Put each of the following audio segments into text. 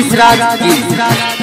नीतीश राज की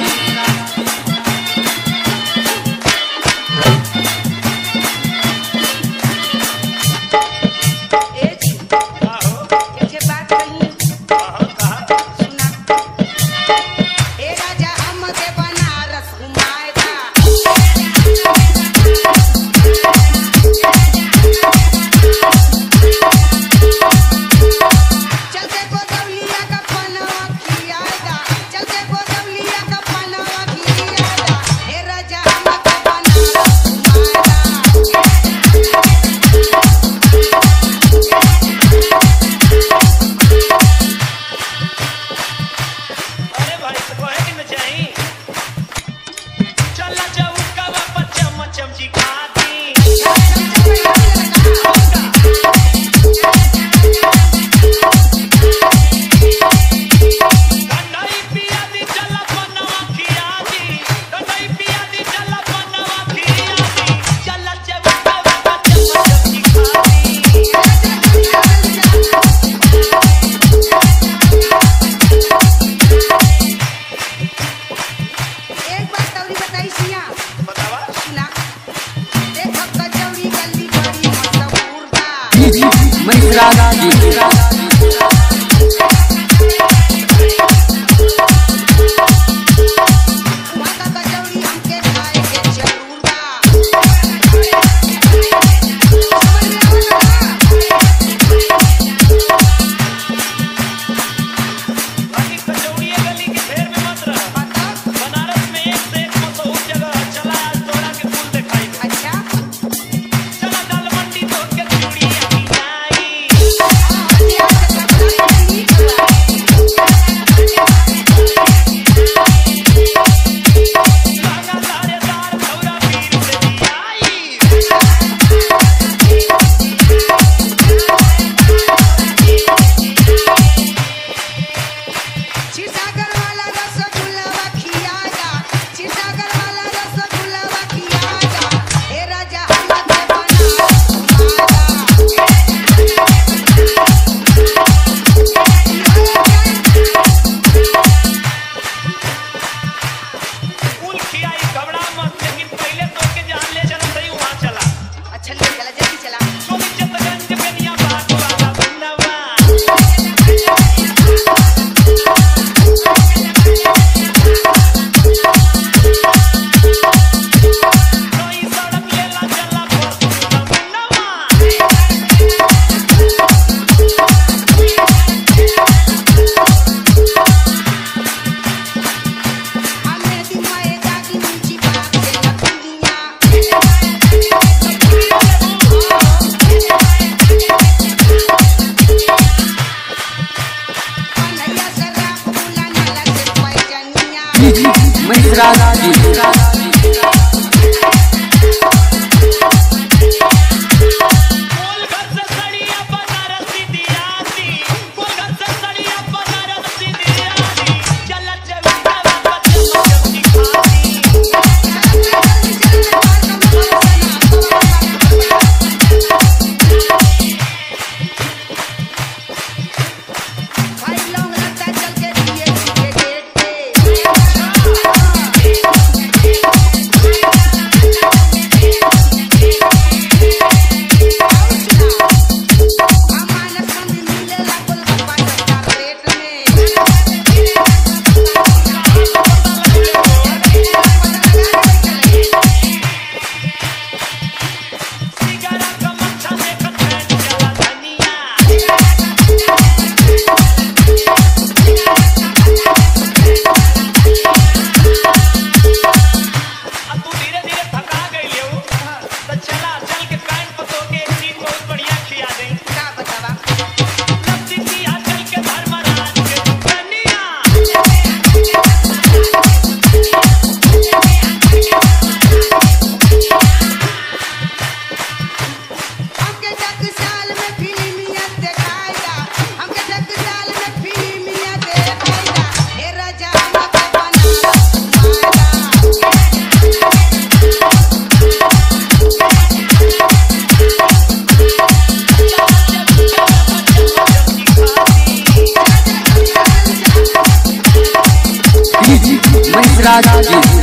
राजी